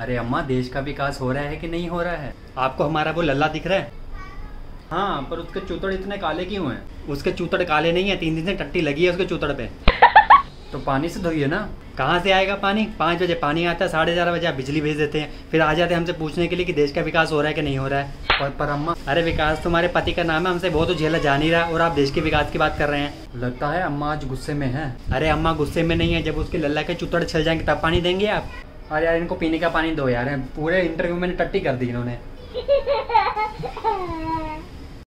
अरे अम्मा देश का विकास हो रहा है कि नहीं हो रहा है? आपको हमारा वो लल्ला दिख रहा है? हाँ पर उसके चूतड़ इतने काले क्यों हैं? उसके चूतड़ काले नहीं है तीन दिन से टट्टी लगी है उसके चूतड़ पे। तो पानी से धोइए ना। कहाँ से आएगा पानी? पाँच बजे पानी आता है साढ़े ग्यारह बजे आप बिजली भेज देते हैं। फिर आ जाते हैं हमसे पूछने के लिए कि देश का विकास हो रहा है कि नहीं हो रहा है। और पर अम्मा। अरे विकास तुम्हारे पति का नाम है हमसे बहुत तो झेला जा नहीं रहा और आप देश के विकास की बात कर रहे हैं। लगता है अम्मा आज गुस्से में है। अरे अम्मा गुस्से में नहीं है जब उसके लल्ला के चुतड़ छल जाएँगे तब पानी देंगे आप। अरे यार इनको पीने का पानी दो यार, पूरे इंटरव्यू में टट्टी कर दी इन्होंने।